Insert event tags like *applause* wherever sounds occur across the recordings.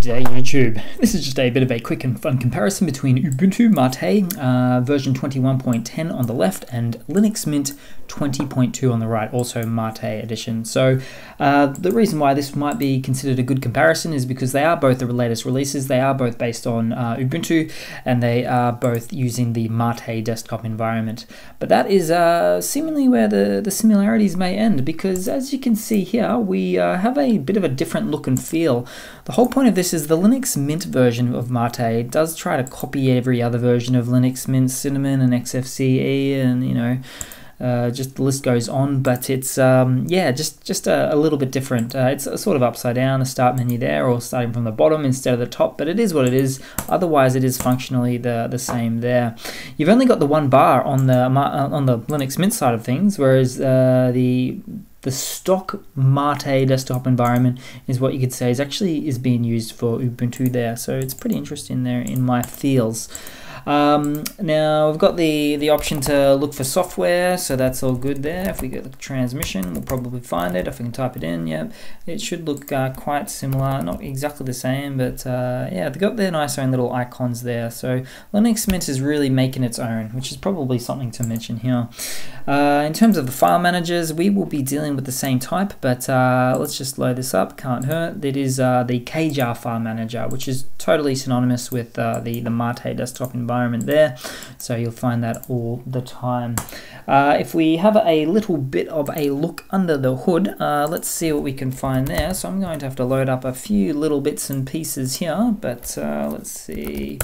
Day YouTube. *laughs* This is just a bit of a quick and fun comparison between Ubuntu Mate uh, version 21.10 on the left and Linux Mint 20.2 on the right, also Mate edition. So uh, the reason why this might be considered a good comparison is because they are both the latest releases. They are both based on uh, Ubuntu and they are both using the Mate desktop environment. But that is uh, seemingly where the, the similarities may end because as you can see here, we uh, have a bit of a different look and feel. The whole point of this is the Linux Mint version of Mate does try to copy every other version of Linux Mint, Cinnamon and XFCE and, you know, uh, just the list goes on, but it's um, yeah, just just a, a little bit different. Uh, it's sort of upside down, the start menu there, or starting from the bottom instead of the top. But it is what it is. Otherwise, it is functionally the the same there. You've only got the one bar on the uh, on the Linux Mint side of things, whereas uh, the the stock Mate desktop environment is what you could say is actually is being used for Ubuntu there. So it's pretty interesting there in my feels. Um, now we've got the, the option to look for software, so that's all good there. If we get the transmission, we'll probably find it. If we can type it in, yeah, it should look uh, quite similar. Not exactly the same, but uh, yeah, they've got their nice own little icons there. So Linux Mint is really making its own, which is probably something to mention here. Uh, in terms of the file managers, we will be dealing with the same type, but uh, let's just load this up, can't hurt. It is uh, the Caja file manager, which is totally synonymous with uh, the, the Mate desktop environment environment there. So you'll find that all the time. Uh, if we have a little bit of a look under the hood, uh, let's see what we can find there. So I'm going to have to load up a few little bits and pieces here, but uh, let's see.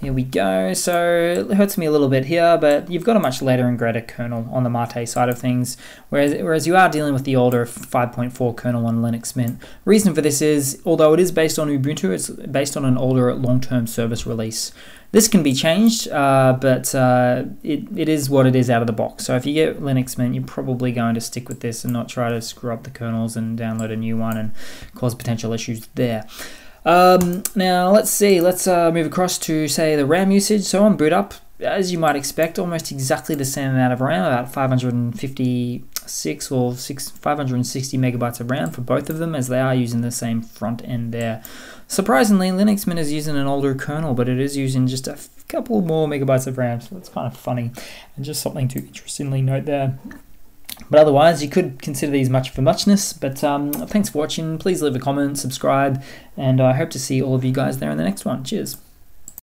Here we go. So it hurts me a little bit here, but you've got a much later and greater kernel on the Mate side of things, whereas, whereas you are dealing with the older 5.4 kernel on Linux Mint. Reason for this is, although it is based on Ubuntu, it's based on an older long-term service release. This can be changed, uh, but uh, it, it is what it is out of the box. So if you get Linux Mint, you're probably going to stick with this and not try to screw up the kernels and download a new one and cause potential issues there. Um, now let's see, let's uh, move across to say the RAM usage. So on boot up, as you might expect, almost exactly the same amount of RAM, about 556 or 6, 560 megabytes of RAM for both of them, as they are using the same front end there. Surprisingly, Linux Mint is using an older kernel, but it is using just a couple more megabytes of RAM, so that's kind of funny, and just something to interestingly note there. But otherwise, you could consider these much for muchness. But um, thanks for watching. Please leave a comment, subscribe, and I hope to see all of you guys there in the next one. Cheers.